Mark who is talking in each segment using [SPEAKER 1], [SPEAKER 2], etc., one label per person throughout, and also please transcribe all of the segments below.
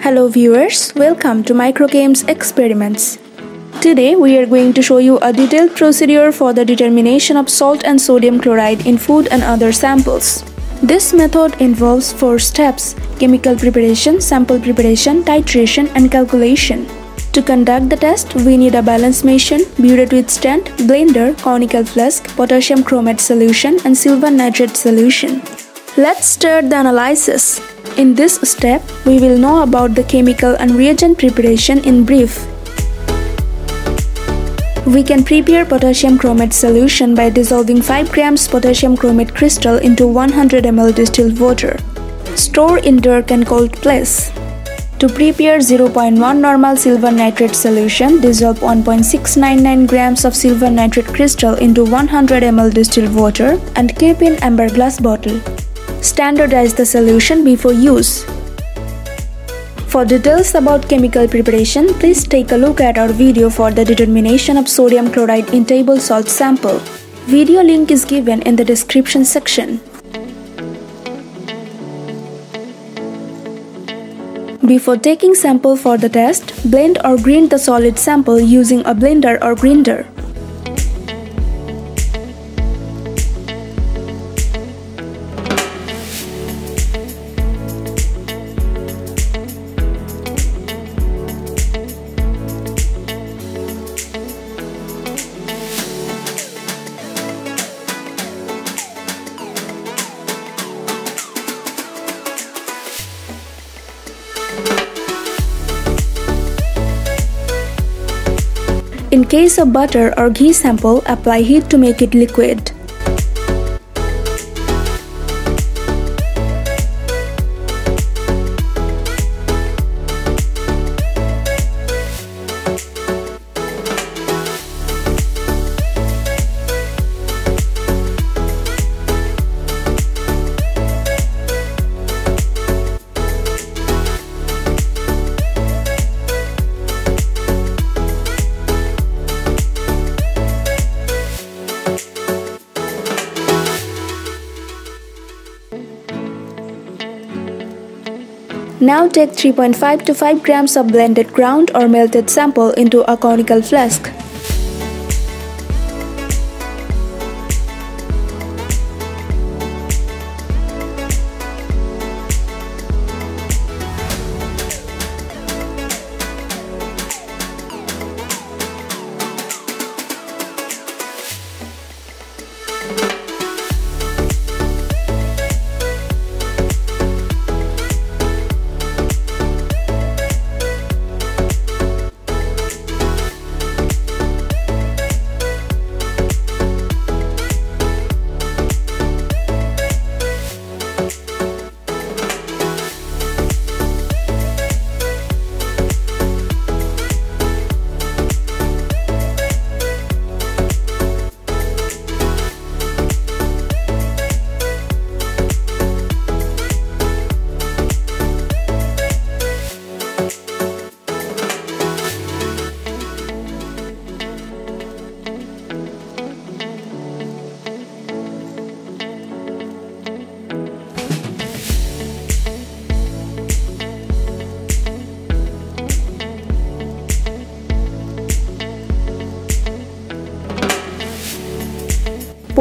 [SPEAKER 1] Hello viewers, welcome to MicroChem's Experiments. Today we are going to show you a detailed procedure for the determination of salt and sodium chloride in food and other samples. This method involves four steps chemical preparation, sample preparation, titration, and calculation. To conduct the test, we need a balance machine, burette with stand, blender, conical flask, potassium chromate solution, and silver nitrate solution. Let's start the analysis. In this step, we will know about the chemical and reagent preparation in brief. We can prepare potassium chromate solution by dissolving 5 grams potassium chromate crystal into 100 ml distilled water. Store in dark and cold place. To prepare 0.1 normal silver nitrate solution, dissolve 1.699 grams of silver nitrate crystal into 100 ml distilled water and keep in amber glass bottle. Standardize the solution before use. For details about chemical preparation, please take a look at our video for the determination of sodium chloride in table salt sample. Video link is given in the description section. Before taking sample for the test, blend or grind the solid sample using a blender or grinder. In case of butter or ghee sample, apply heat to make it liquid. Now take 3.5 to 5 grams of blended ground or melted sample into a conical flask.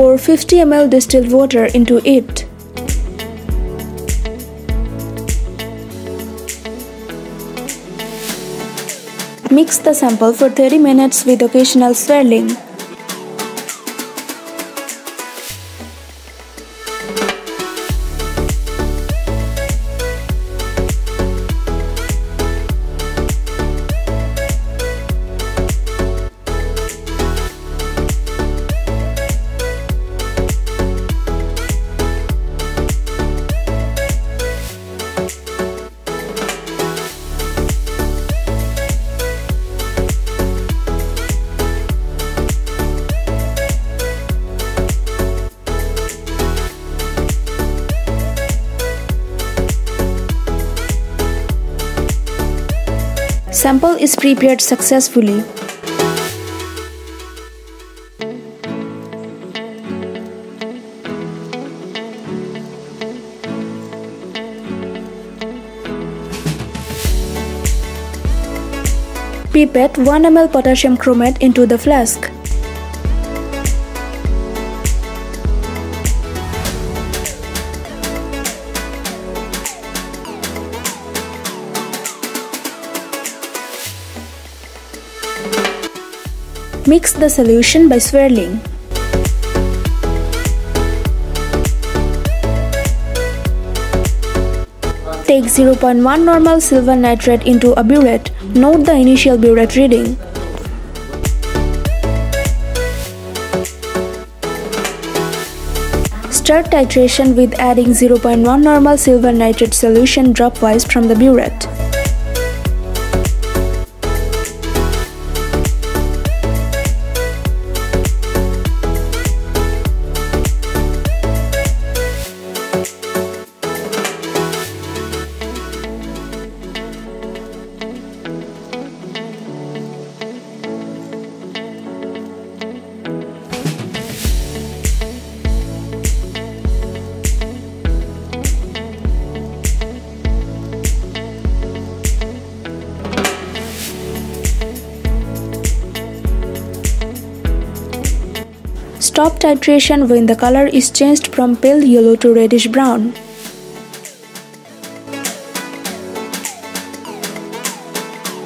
[SPEAKER 1] Pour 50 ml distilled water into it. Mix the sample for 30 minutes with occasional swirling. Sample is prepared successfully. Pipette 1 ml potassium chromate into the flask. Mix the solution by swirling. Take 0.1 normal silver nitrate into a burette. Note the initial burette reading. Start titration with adding 0.1 normal silver nitrate solution dropwise from the burette. Stop titration when the color is changed from pale yellow to reddish brown.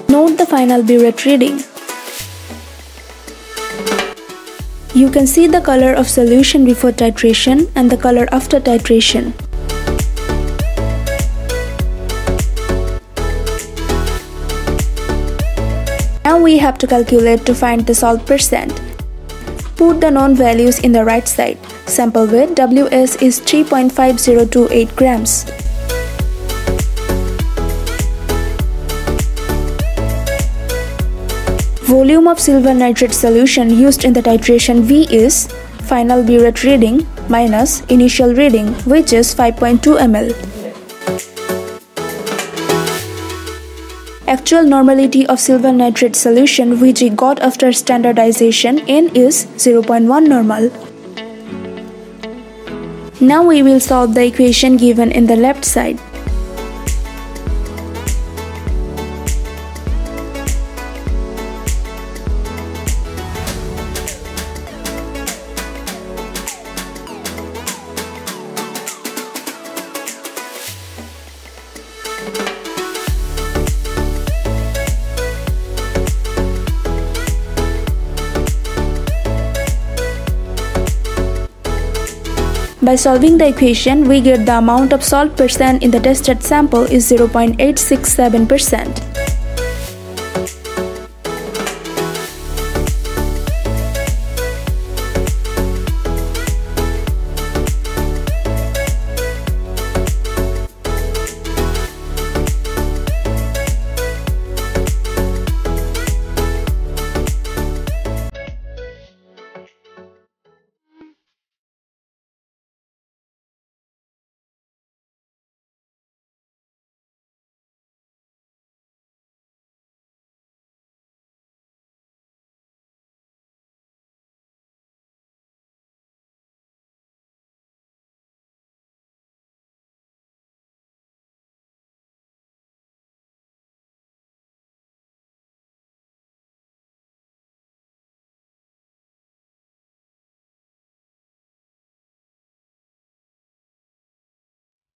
[SPEAKER 1] Note the final burette reading. You can see the color of solution before titration and the color after titration. Now we have to calculate to find the salt percent. Put the known values in the right side. Sample weight WS is 3.5028 grams. Volume of silver nitrate solution used in the titration V is final burette reading minus initial reading which is 5.2 ml. Actual normality of silver nitrate solution which we got after standardization N is 0.1 normal. Now we will solve the equation given in the left side. By solving the equation, we get the amount of salt percent in the tested sample is 0.867%.